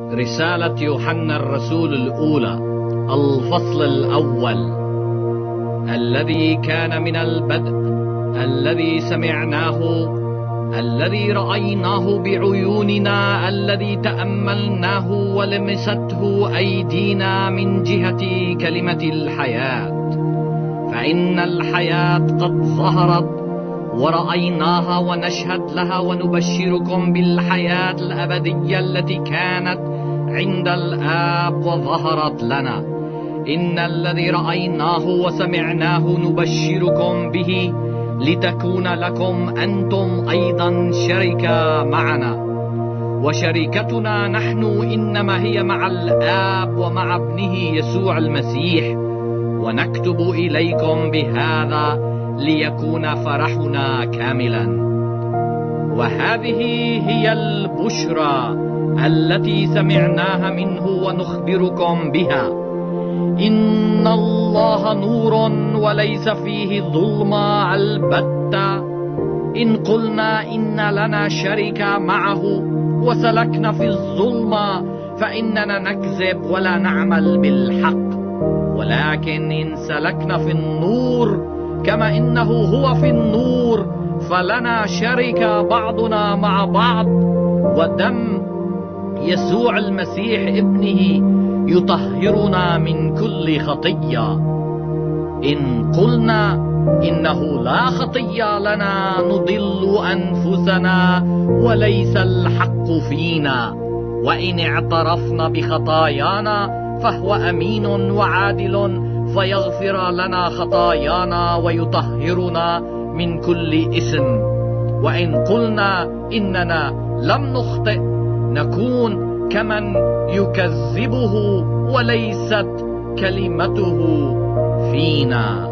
رسالة يوحنا الرسول الأولى الفصل الأول. الذي كان من البدء الذي سمعناه الذي رأيناه بعيوننا الذي تأملناه ولمسته أيدينا من جهة كلمة الحياة. فإن الحياة قد ظهرت ورأيناها ونشهد لها ونبشركم بالحياة الأبدية التي كانت عند الآب وظهرت لنا. إن الذي رأيناه وسمعناه نبشركم به لتكون لكم أنتم أيضا شركة معنا. وشركتنا نحن إنما هي مع الآب ومع ابنه يسوع المسيح. ونكتب إليكم بهذا ليكون فرحنا كاملا. وهذه هي البشرى التي سمعناها منه ونخبركم بها. إن الله نور وليس فيه ظلمه البتة. إن قلنا إن لنا شركه معه وسلكنا في الظلمه فإننا نكذب ولا نعمل بالحق. ولكن إن سلكنا في النور كما إنه هو في النور فلنا شركة بعضنا مع بعض ودم يسوع المسيح ابنه يطهرنا من كل خطية. إن قلنا إنه لا خطية لنا نضل أنفسنا وليس الحق فينا. وإن اعترفنا بخطايانا فهو أمين وعادل فيغفر لنا خطايانا ويطهرنا من كل إثم. وإن قلنا إننا لم نخطئ نكون كمن يكذبه وليست كلمته فينا.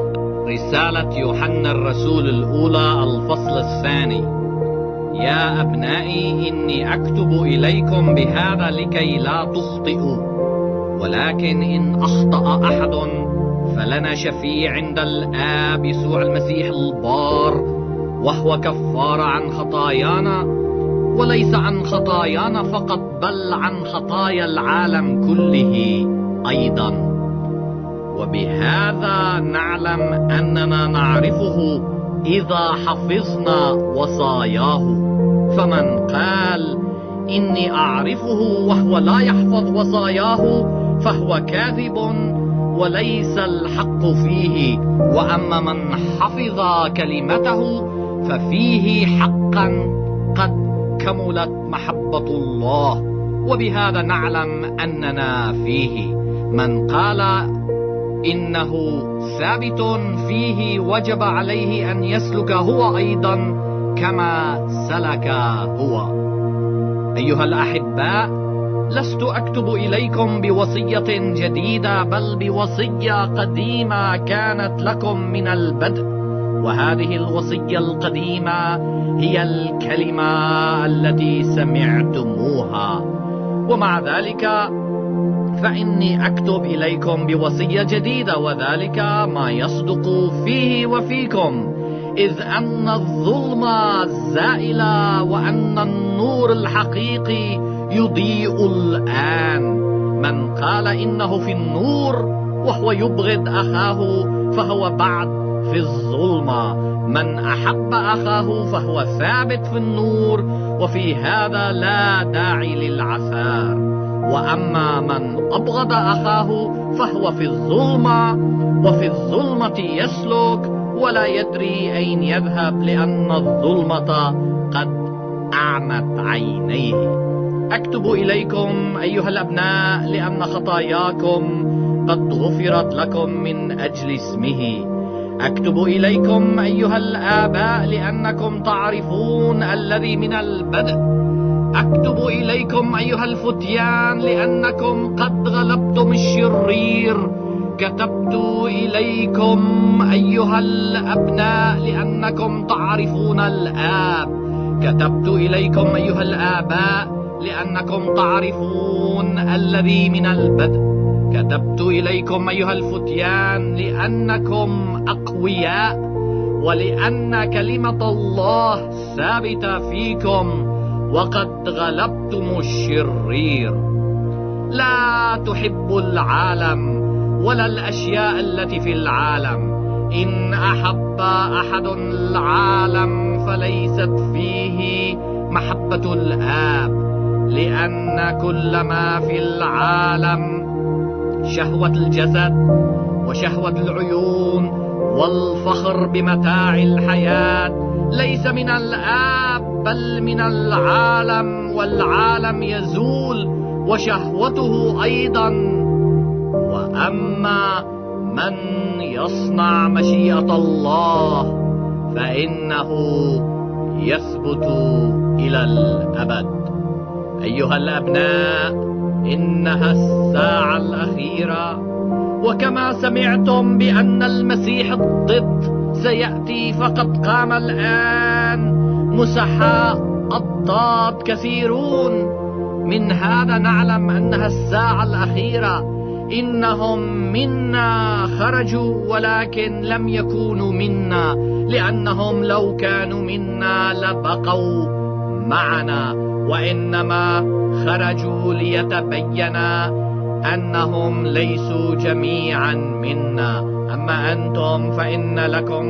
رسالة يوحنا الرسول الأولى الفصل الثاني. يا أبنائي إني أكتب إليكم بهذا لكي لا تخطئوا ولكن إن أخطأ أحد فلنا شفيع عند الآب يسوع المسيح البار وهو كفار عن خطايانا وليس عن خطايانا فقط بل عن خطايا العالم كله أيضا. وبهذا نعلم أننا نعرفه إذا حفظنا وصاياه. فمن قال إني أعرفه وهو لا يحفظ وصاياه فهو كاذب وليس الحق فيه وأما من حفظ كلمته ففيه حقا قد كملت محبة الله. وبهذا نعلم أننا فيه. من قال إنه ثابت فيه وجب عليه أن يسلك هو أيضا كما سلك هو. أيها الأحباء لست أكتب إليكم بوصية جديدة بل بوصية قديمة كانت لكم من البدء. وهذه الوصية القديمة هي الكلمة التي سمعتموها. ومع ذلك فإني أكتب إليكم بوصية جديدة وذلك ما يصدق فيه وفيكم. إذ أن الظلم زائل وأن النور الحقيقي يضيء الآن. من قال إنه في النور وهو يبغض أخاه فهو بعد في الظلمة. من أحب أخاه فهو ثابت في النور وفي هذا لا داعي للعثار. وأما من أبغض أخاه فهو في الظلمة وفي الظلمة يسلك ولا يدري أين يذهب لأن الظلمة قد أعمت عينيه. أكتب إليكم أيها الأبناء لأن خطاياكم قد غفرت لكم من أجل اسمه. أكتب إليكم أيها الآباء لأنكم تعرفون الذي من البدء. أكتب إليكم أيها الفتيان لأنكم قد غلبتم الشرير. كتبت إليكم أيها الأبناء لأنكم تعرفون الآب. كتبت إليكم أيها الآباء لأنكم تعرفون الذي من البدء. كتبت إليكم أيها الفتيان لأنكم أقوياء ولأن كلمة الله ثابتة فيكم وقد غلبتم الشرير. لا تحب العالم ولا الأشياء التي في العالم. إن أحب أحد العالم فليست فيه محبة الآب. لأن كل ما في العالم شهوة الجسد وشهوة العيون والفخر بمتاع الحياة ليس من الآب بل من العالم والعالم يزول وشهوته أيضا. وأما من يصنع مشيئة الله فإنه يثبت إلى الأبد. أيها الأبناء إنها الساعة الأخيرة. وكما سمعتم بأن المسيح الضد سيأتي فقد قام الآن مسحاء الضاد كثيرون. من هذا نعلم أنها الساعة الأخيرة. إنهم منا خرجوا ولكن لم يكونوا منا لأنهم لو كانوا منا لبقوا معنا. وإنما خرجوا ليتبين أنهم ليسوا جميعا منا. أما أنتم فإن لكم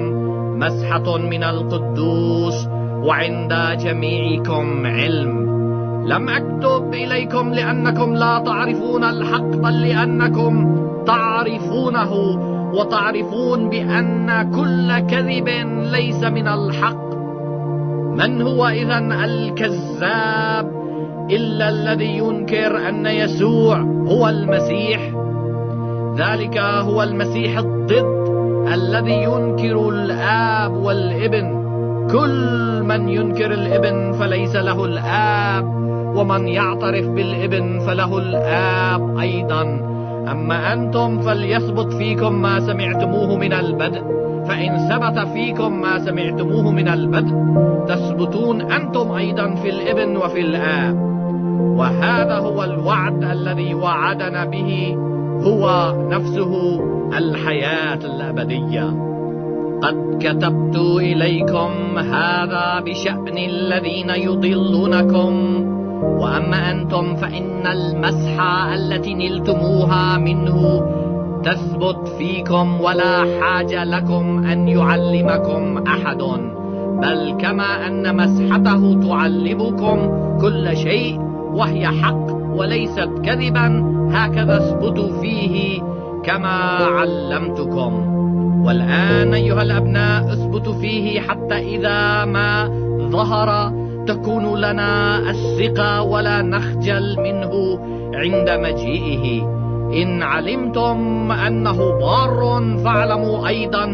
مسحة من القدوس وعند جميعكم علم. لم أكتب إليكم لأنكم لا تعرفون الحق بل لأنكم تعرفونه وتعرفون بأن كل كذب ليس من الحق. من هو إذا الكذاب إلا الذي ينكر أن يسوع هو المسيح؟ ذلك هو المسيح الضد الذي ينكر الآب والابن. كل من ينكر الابن فليس له الآب ومن يعترف بالابن فله الآب أيضا. أما أنتم فليثبت فيكم ما سمعتموه من البدء فإن ثبت فيكم ما سمعتموه من البدء تثبتون أنتم أيضا في الإبن وفي الآب. وهذا هو الوعد الذي وعدنا به هو نفسه الحياة الأبدية. قد كتبت إليكم هذا بشأن الذين يضلونكم. وأما أنتم فإن المسحة التي نلتموها منه تثبت فيكم ولا حاجة لكم أن يعلمكم أحد. بل كما أن مسحته تعلمكم كل شيء وهي حق وليست كذبا. هكذا اثبتوا فيه كما علمتكم. والآن أيها الأبناء اثبتوا فيه حتى إذا ما ظهر تكون لنا الثقة ولا نخجل منه عند مجيئه. إن علمتم أنه بار فاعلموا أيضا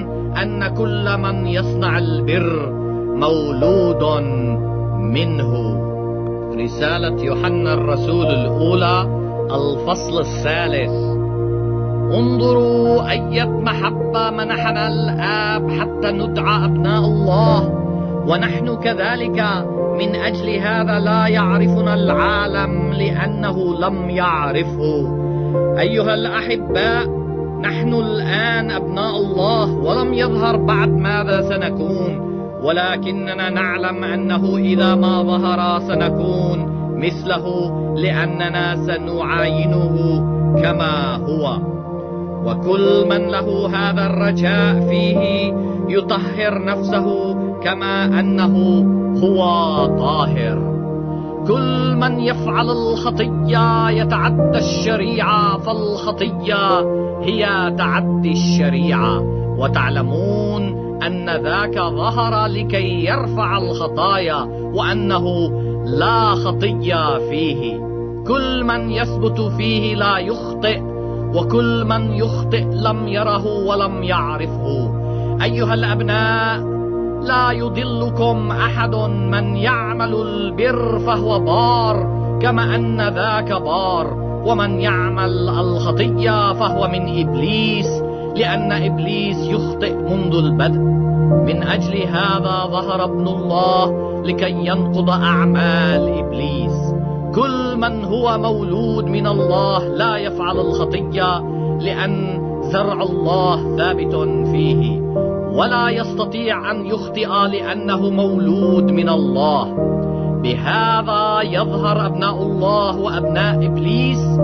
أن كل من يصنع البر مولود منه. رسالة يوحنا الرسول الأولى الفصل الثالث. انظروا أية محبة منحنا الآب حتى ندعى أبناء الله. ونحن كذلك من أجل هذا لا يعرفنا العالم لأنه لم يعرفه. أيها الأحباء نحن الآن أبناء الله ولم يظهر بعد ماذا سنكون؟ ولكننا نعلم أنه إذا ما ظهر سنكون مثله لأننا سنعاينه كما هو. وكل من له هذا الرجاء فيه يطهر نفسه كما أنه هو طاهر. كل من يفعل الخطية يتعدى الشريعة فالخطية هي تعدي الشريعة. وتعلمون أن ذاك ظهر لكي يرفع الخطايا وأنه لا خطية فيه. كل من يثبت فيه لا يخطئ وكل من يخطئ لم يره ولم يعرفه. أيها الأبناء لا يضلكم أحد من يعمل البر فهو بار كما أن ذاك بار ومن يعمل الخطية فهو من إبليس لأن إبليس يخطئ منذ البدء. من أجل هذا ظهر ابن الله لكي ينقض أعمال إبليس. كل من هو مولود من الله لا يفعل الخطية لأن زرع الله ثابت فيه. ولا يستطيع أن يخطئ لأنه مولود من الله. بهذا يظهر أبناء الله وأبناء إبليس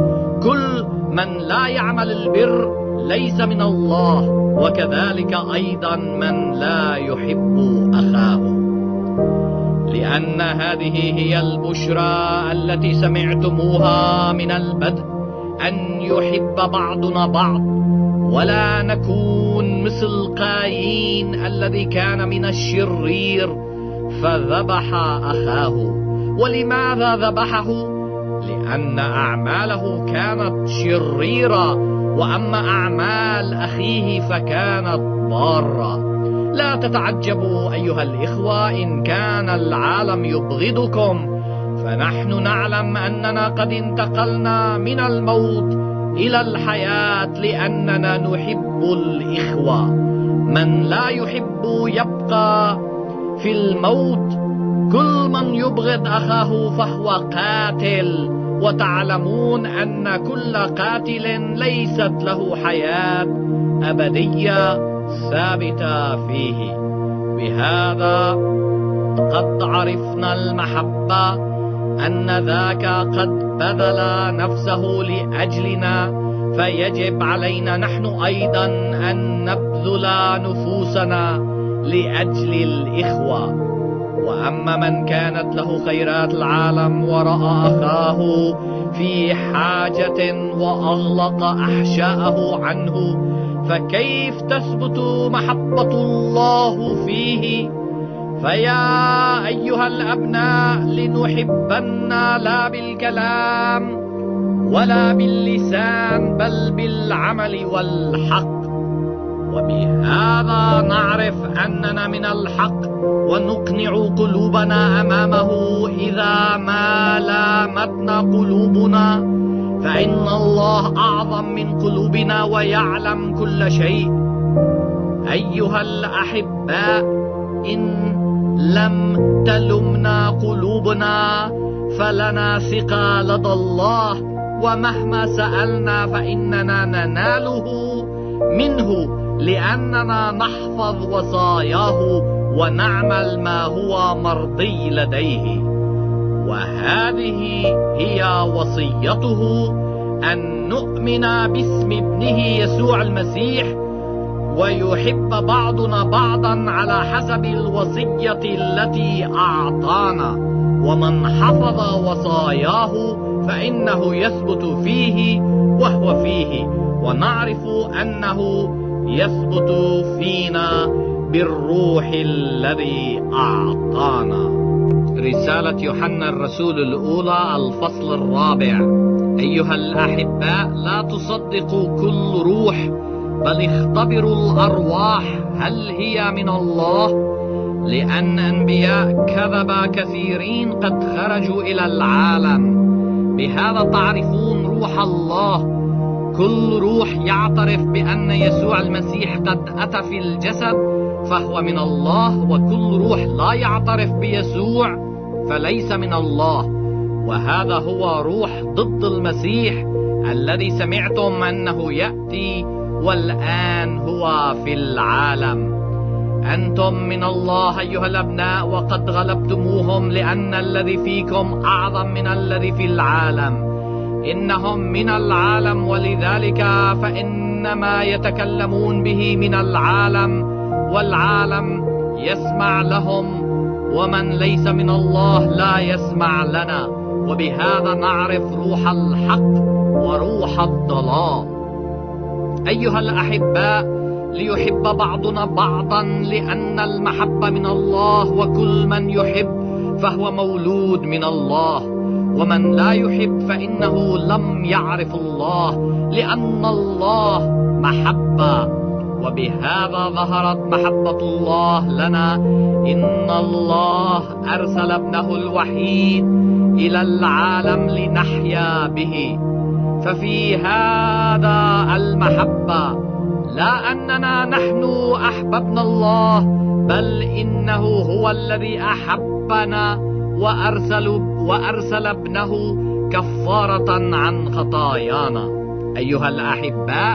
من لا يعمل البر ليس من الله وكذلك أيضا من لا يحب أخاه. لأن هذه هي البشرى التي سمعتموها من البدء أن يحب بعضنا بعض ولا نكون مثل قايين الذي كان من الشرير فذبح أخاه. ولماذا ذبحه؟ لأن أعماله كانت شريرة وأما أعمال أخيه فكانت ضارة. لا تتعجبوا أيها الإخوة إن كان العالم يبغضكم. فنحن نعلم أننا قد انتقلنا من الموت إلى الحياة لأننا نحب الإخوة. من لا يحب يبقى في الموت. كل من يبغض أخاه فهو قاتل. وتعلمون أن كل قاتل ليست له حياة أبدية ثابتة فيه. بهذا قد عرفنا المحبة أن ذاك قد بذل نفسه لأجلنا. فيجب علينا نحن أيضا أن نبذل نفوسنا لأجل الإخوة. وأما من كانت له خيرات العالم ورأى أخاه في حاجة وأغلق أحشاءه عنه فكيف تثبت محبة الله فيه؟ فيا أيها الأبناء لنحبن لا بالكلام ولا باللسان بل بالعمل والحق. وبهذا نعرف أننا من الحق ونقنع قلوبنا أمامه إذا ما لامتنا قلوبنا. فإن الله أعظم من قلوبنا ويعلم كل شيء. أيها الأحباء إن لم تلمنا قلوبنا فلنا ثقة لدى الله. ومهما سألنا فإننا نناله منه لأننا نحفظ وصاياه ونعمل ما هو مرضي لديه. وهذه هي وصيته أن نؤمن باسم ابنه يسوع المسيح ويحب بعضنا بعضا على حسب الوصية التي أعطانا ومن حفظ وصاياه فإنه يثبت فيه وهو فيه ونعرف أنه يثبت فينا بالروح الذي أعطانا. رسالة يوحنا الرسول الأولى الفصل الرابع. أيها الأحباء لا تصدقوا كل روح بل اختبروا الأرواح. هل هي من الله؟ لأن أنبياء كذب كثيرين قد خرجوا إلى العالم. بهذا تعرفون روح الله. كل روح يعترف بأن يسوع المسيح قد أتى في الجسد فهو من الله وكل روح لا يعترف بيسوع فليس من الله. وهذا هو روح ضد المسيح الذي سمعتم أنه يأتي والآن هو في العالم. أنتم من الله أيها الأبناء وقد غلبتموهم لأن الذي فيكم أعظم من الذي في العالم. إنهم من العالم ولذلك فإنما يتكلمون به من العالم والعالم يسمع لهم ومن ليس من الله لا يسمع لنا. وبهذا نعرف روح الحق وروح الضلال. أيها الأحباء ليحب بعضنا بعضا لأن المحبة من الله وكل من يحب فهو مولود من الله. ومن لا يحب فإنه لم يعرف الله لأن الله محبة. وبهذا ظهرت محبة الله لنا. إن الله أرسل ابنه الوحيد إلى العالم لنحيا به. ففي هذا المحبة لا أننا نحن أحببنا الله بل إنه هو الذي أحبنا وأرسل وأرسل ابنه كفارة عن خطايانا. أيها الأحباء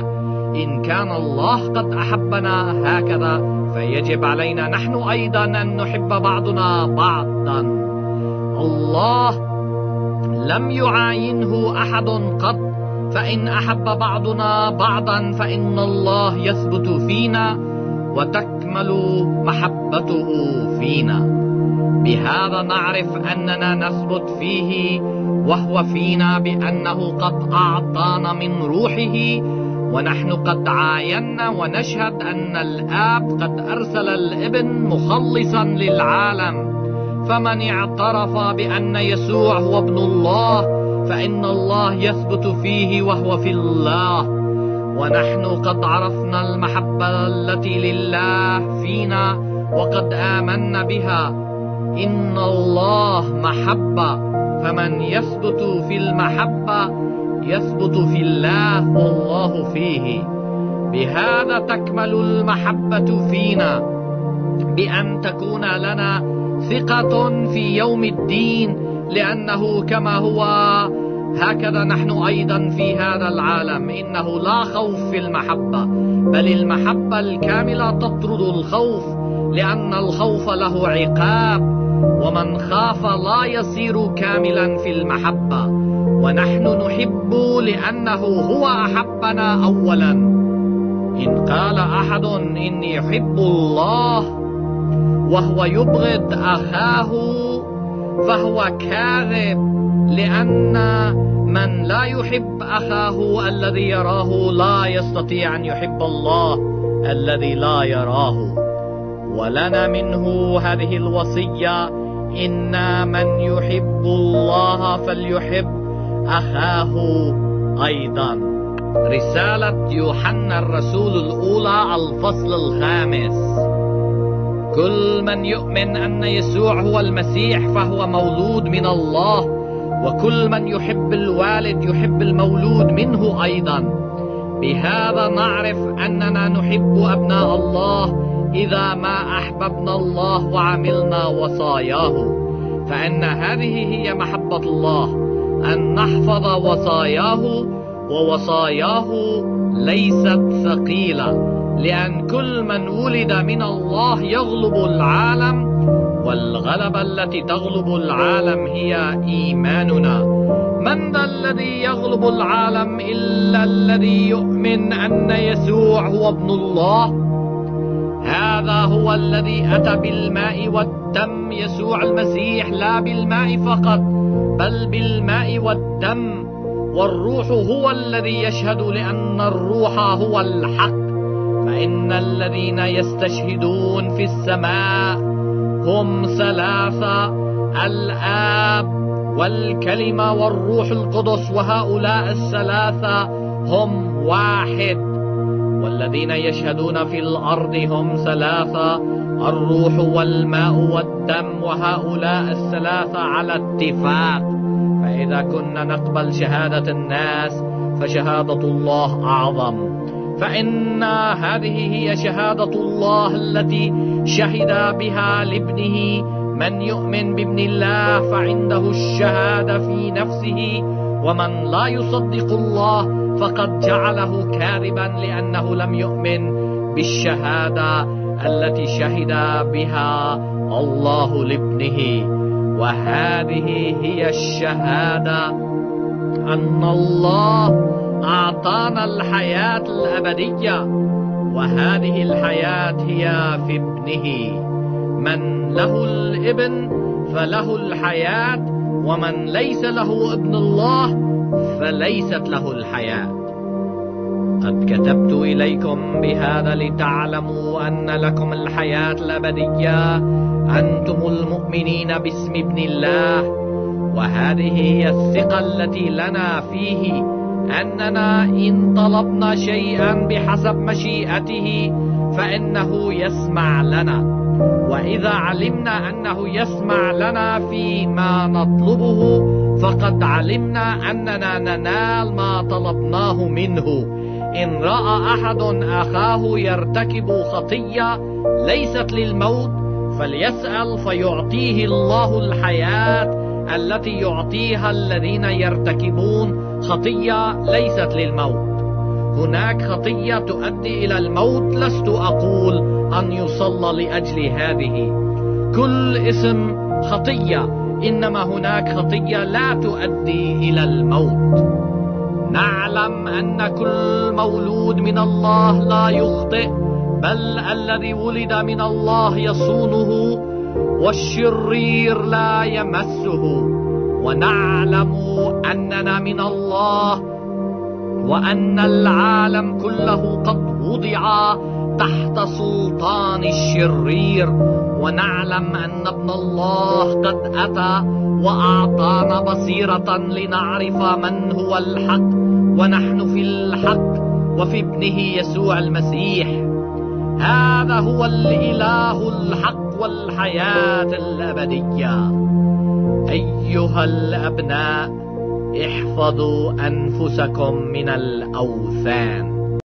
إن كان الله قد أحبنا هكذا فيجب علينا نحن أيضا أن نحب بعضنا بعضا. الله لم يعاينه أحد قط فإن أحب بعضنا بعضا فإن الله يثبت فينا وتكمل محبته فينا. بهذا نعرف أننا نثبت فيه وهو فينا بأنه قد أعطانا من روحه ونحن قد عاينا ونشهد أن الآب قد أرسل الإبن مخلصا للعالم. فمن اعترف بأن يسوع هو ابن الله فإن الله يثبت فيه وهو في الله. ونحن قد عرفنا المحبة التي لله فينا وقد آمنا بها. إن الله محبة فمن يثبت في المحبة يثبت في الله والله فيه. بهذا تكمل المحبة فينا. بأن تكون لنا ثقة في يوم الدين. لأنه كما هو هكذا نحن أيضا في هذا العالم. إنه لا خوف في المحبة بل المحبة الكاملة تطرد الخوف لأن الخوف له عقاب. ومن خاف لا يصير كاملا في المحبة. ونحن نحب لأنه هو أحبنا أولا. إن قال أحد إني أحب الله وهو يبغض أخاه فهو كاذب. لأن من لا يحب أخاه الذي يراه لا يستطيع أن يحب الله الذي لا يراه. ولنا منه هذه الوصية إن من يحب الله فليحب أخاه أيضا. رسالة يوحنا الرسول الأولى الفصل الخامس. كل من يؤمن أن يسوع هو المسيح فهو مولود من الله. وكل من يحب الوالد يحب المولود منه أيضا. بهذا نعرف أننا نحب أبناء الله إذا ما أحببنا الله وعملنا وصاياه. فإن هذه هي محبة الله أن نحفظ وصاياه ووصاياه ليست ثقيلة. لأن كل من ولد من الله يغلب العالم والغلبة التي تغلب العالم هي إيماننا. من ذا الذي يغلب العالم إلا الذي يؤمن أن يسوع هو ابن الله؟ هذا هو الذي أتى بالماء والدم. يسوع المسيح لا بالماء فقط بل بالماء والدم. والروح هو الذي يشهد لأن الروح هو الحق. فإن الذين يستشهدون في السماء هم ثلاثة الآب والكلمة والروح القدس وهؤلاء الثلاثة هم واحد. والذين يشهدون في الأرض هم ثلاثة الروح والماء والدم وهؤلاء الثلاثة على اتفاق. فإذا كنا نقبل شهادة الناس فشهادة الله أعظم. فإن هذه هي شهادة الله التي شهد بها لابنه من يؤمن بابن الله فعنده الشهادة في نفسه ومن لا يصدق الله فقد جعله كاذبا لأنه لم يؤمن بالشهادة التي شهد بها الله لابنه. وهذه هي الشهادة أن الله أعطانا الحياة الأبدية وهذه الحياة هي في ابنه. من له الإبن فله الحياة ومن ليس له ابن الله فليست له الحياة. قد كتبت إليكم بهذا لتعلموا أن لكم الحياة الأبدية. أنتم المؤمنين باسم ابن الله وهذه هي الثقة التي لنا فيه. أننا إن طلبنا شيئا بحسب مشيئته فإنه يسمع لنا. وإذا علمنا أنه يسمع لنا فيما نطلبه فقد علمنا أننا ننال ما طلبناه منه. إن رأى أحد أخاه يرتكب خطية ليست للموت فليسأل فيعطيه الله الحياة التي يعطيها الذين يرتكبون. خطية ليست للموت. هناك خطية تؤدي إلى الموت لست أقول أن يصلى لأجل هذه. كل اسم خطية إنما هناك خطية لا تؤدي إلى الموت. نعلم أن كل مولود من الله لا يخطئ بل الذي ولد من الله يصونه والشرير لا يمسه. ونعلم أننا من الله وأن العالم كله قد وضع تحت سلطان الشرير. ونعلم أن ابن الله قد أتى وأعطانا بصيرة لنعرف من هو الحق ونحن في الحق وفي ابنه يسوع المسيح. هذا هو الإله الحق والحياة الأبدية. أيها الأبناء احفظوا أنفسكم من الأوثان.